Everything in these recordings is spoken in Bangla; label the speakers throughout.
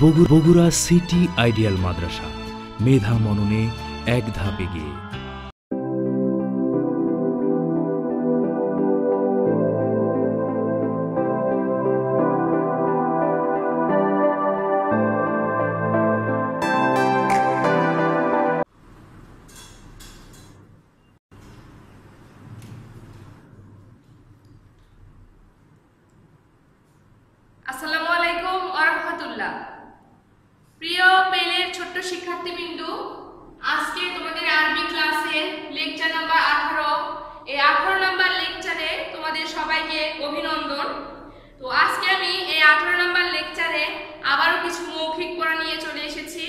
Speaker 1: বগু- বগুড়া সিটি আইডিয়াল মাদ্রাসা মেধা মননে এক ধাপ এগিয়ে।
Speaker 2: তো আজকে আমি এই আঠারো নম্বর লেকচারে আবারও কিছু মৌখিক পড়া নিয়ে চলে এসেছি।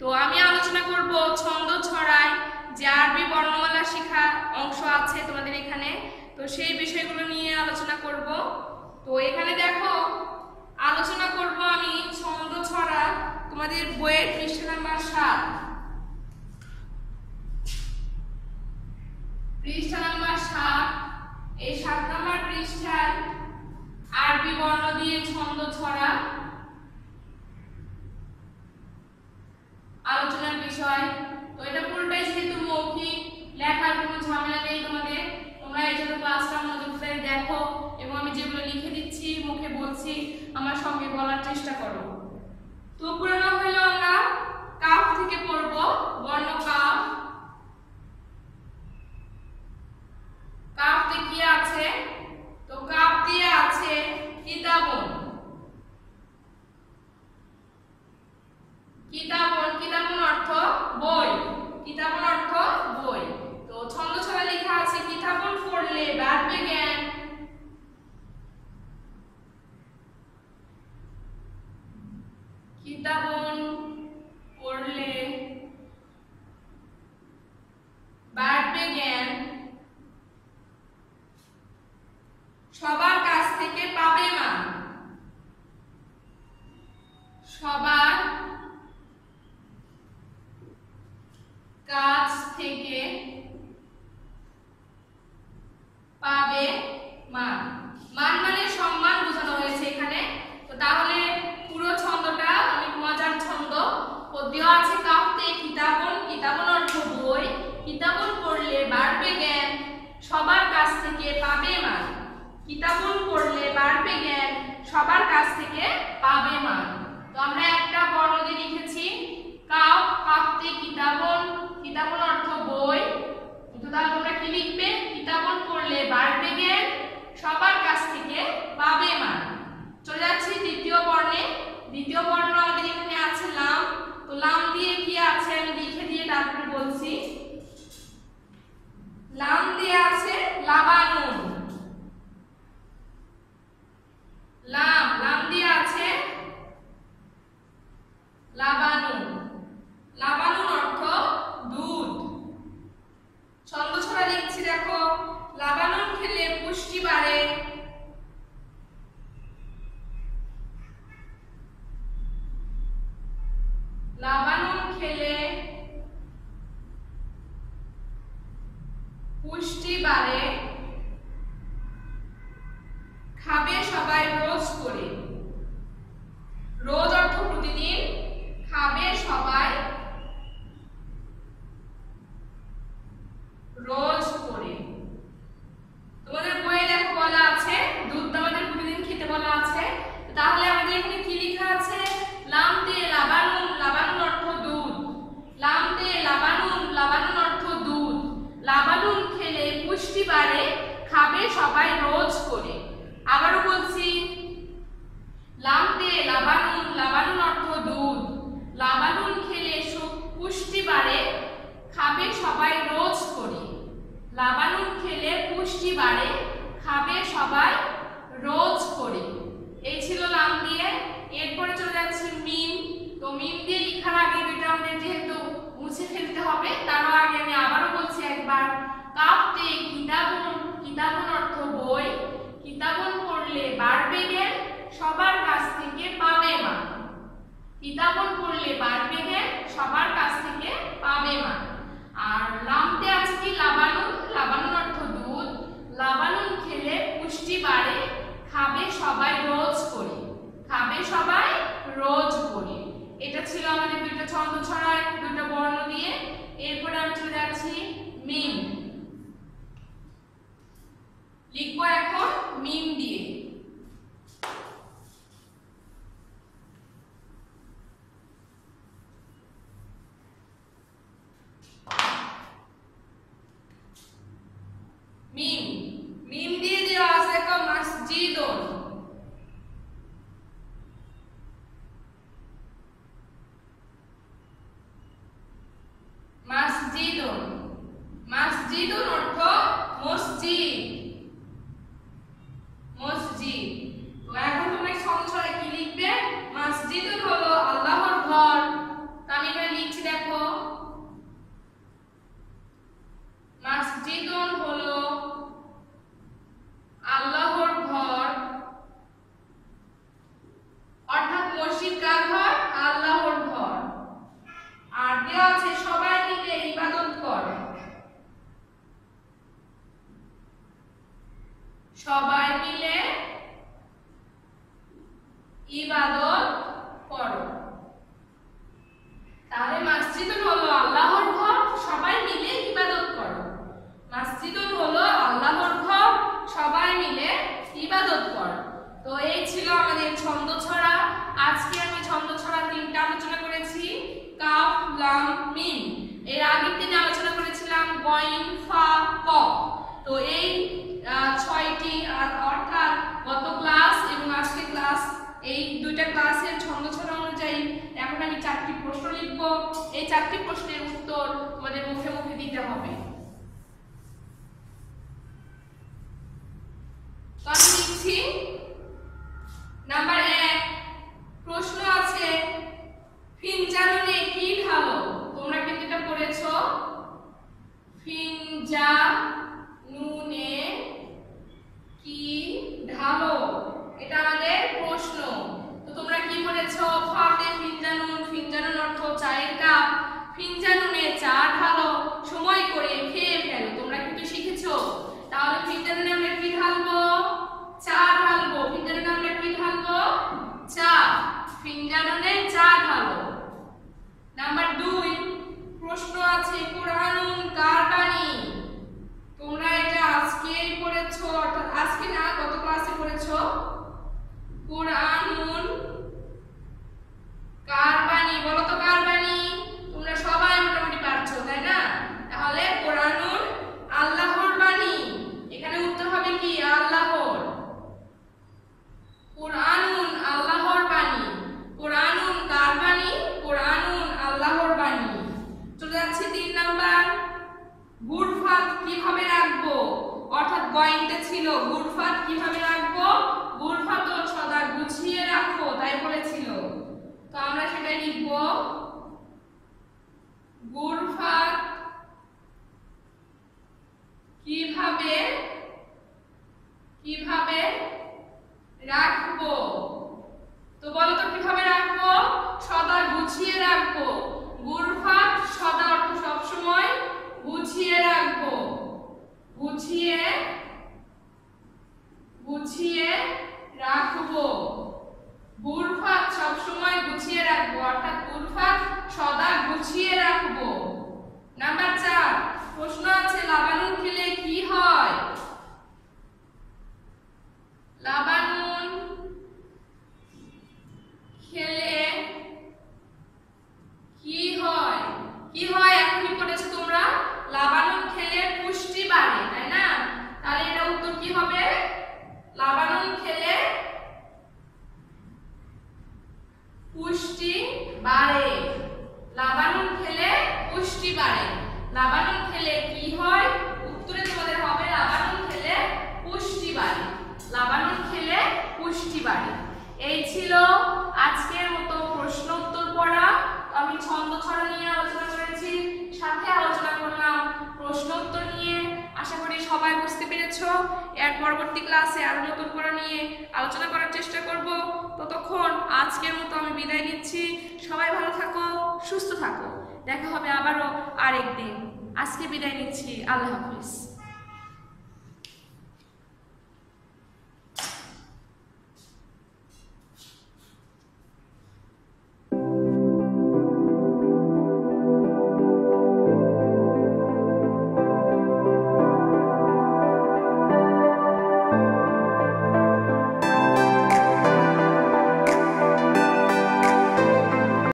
Speaker 2: তো আমি আলোচনা করব ছন্দ ছড়ায় যে আরবি বর্ণমালা শেখা অংশ আছে তোমাদের এখানে। তো সেই বিষয়গুলো নিয়ে আলোচনা করব। তো এখানে দেখো আলোচনা করব আমি ছন্দ ছড়া তোমাদের বইয়ের পৃষ্ঠা নাম্বার সাত পৃষ্ঠা নাম্বার সাত এই সাত নাম্বার পৃষ্ঠায় আরবি বর্ণ দিয়ে ছন্দ ছড়া আলোচনার বিষয়। তো এটা পুরোটাই যেহেতু মৌখিক, লেখার কোনো ঝামেলা নেই তোমাদের। তোমরা এই জন্য ক্লাসটা মনোযোগ দেখো এবং আমি যেগুলো লিখে দিচ্ছি, মুখে বলছি, আমার সঙ্গে বলার চেষ্টা করো। তো পুরোনো হলো আমরা কাপ থেকে পড়ব বর্ণ কাপ কি আছে তো কাপ দিয়ে আছে কিতাবন কিতাবন কিতাবন অর্থ বই কিতাবন অর্থ বই তো ছন্দ ছড়া লেখা আছে কিতাবন পড়লে বাড়বে জ্ঞান কিতাবন পড়লে বাড়বে জ্ঞান। সবার কাছ থেকে পাবে মা সবার কাছ থেকে পাবে মান মান মানে সম্মান বোঝানো হয়েছে এখানে তো তাহলে পুরো ছন্দটা অনেক মজার ছন্দ ও দেওয়া আছে কাপতে কিতাবন কিতাবন অর্থ বই কিতাবন পড়লে বাড়বে জ্ঞান সবার কাছ পাবে মান। বাড়বে জ্ঞান, সবার কাছ থেকে পাবে মান। তো আমরা একটা দিয়ে লিখেছি কাপ অর্থ বই। তো তাহলে তোমরা কি লিখবে? বাড়বে জ্ঞান, সবার কাছ থেকে পাবে মান। চলে যাচ্ছি দ্বিতীয় বর্ণে। দ্বিতীয় বর্ণ আমাদের এখানে আছে লাম। তো লাম দিয়ে কি আছে? আমি লিখে দিয়ে তারপরে বলছি। লাম দিয়ে আছে row তো মিম দিয়ে লেখার আগে দুইটা আমাদের যেহেতু মুছে ফেলতে হবে, তারও আগে আমি আবারও বলছি একবার কাপতে কিতাবন কিতাবন অর্থ বই কিতাবন পড়লে বাড়বে জ্ঞান, সবার কাছ থেকে পাবে মান। কিতাবন পড়লে বাড়বে জ্ঞান, সবার কাছ থেকে পাবে লিখব এই চারটি প্রশ্নের উত্তর তোমাদের মুখে মুখে দিতে হবে। আমি তোমরা কিন্তু এটা পড়েছো। ফিনজা নুনে কি ঢালো এটা আমাদের প্রশ্ন। তো তোমরা কি পড়েছো? ফাতে ফিনজানুন ফিনজানুন অর্থ চায়ের কাপ ফিনজানুনে চা ঢালো সময় করে খেয়ে ফেলো তোমরা কিন্তু শিখেছো তাহলে ফিনজানুনে আমরা কি ঢালবো চা ঢালবো ফিনজানুনে আমরা কি ঢালবো চা ফিনজানুনে চা ঢালো নাম্বার দুই প্রশ্ন আছে কোরআনুন কার বাণী তোমরা এটা আজকেই পড়েছো অর্থাৎ আজকে না গত ক্লাসে পড়েছো কোরআনুন কার বাণী বলো তো কার বাণী তোমরা সবাই মোটামুটি পারছ তাই না তাহলে কোরআনুন আল্লাহর বাণী এখানে উত্তর হবে কি আল্লাহর কোরআনুন আল্লাহর বাণী কোরআনুন কার বাণী কোরআনুন আল্লাহর বাণী চলে যাচ্ছে তিন নাম্বার গুড়ফাত কীভাবে রাখব অর্থাৎ গয়েন্টে ছিল গুড়ফাত কীভাবে রাখব? গুড়ফাত সদা গুছিয়ে রাখো, তাই বলেছিল। তো আমরা সেটাই লিখব। গুড়ফাত কীভাবে কীভাবে রাখব? তো বলো কীভাবে রাখব? সদা গুছিয়ে রাখব। গুরফাত সদা অর্থ সবসময় গুছিয়ে রাখব। গুছিয়ে গুছিয়ে রাখব। গুরফাত সবসময় গুছিয়ে রাখব, অর্থাৎ গুরফাত সদা গুছিয়ে রাখব। নাম্বার চার, প্রশ্ন আছে লাবানুন খেলে কি হয়? লাবানুন খেলে কি হয় কি হয় এখনই পড়েছো তোমরা লাবানুন খেলে পুষ্টি বাড়ে তাই না তাহলে এটা উত্তর কি হবে লাবানুন খেলে পুষ্টি বাড়ে লাবানুন খেলে পুষ্টি বাড়ে লাবানুন খেলে কি হয়? উত্তরে তোমাদের হবে লাবানুন খেলে পুষ্টি বাড়ে। লাবানুন খেলে পুষ্টি বাড়ে। এই ছিল আজকের মতো প্রশ্ন উত্তর পড়া। আমি ছন্দ ছড়া নিয়ে আলোচনা করেছি, সাথে আলোচনা করলাম প্রশ্ন উত্তর নিয়ে। আশা করি সবাই বুঝতে পেরেছ। এর পরবর্তী ক্লাসে আরও নতুন পড়া নিয়ে আলোচনা করার চেষ্টা করব। ততক্ষণ আজকের মতো আমি বিদায় নিচ্ছি। সবাই ভালো থাকো, সুস্থ থাকো। দেখা হবে আবারও আরেকদিন। আজকে বিদায় নিচ্ছি। আল্লাহ হাফিজ।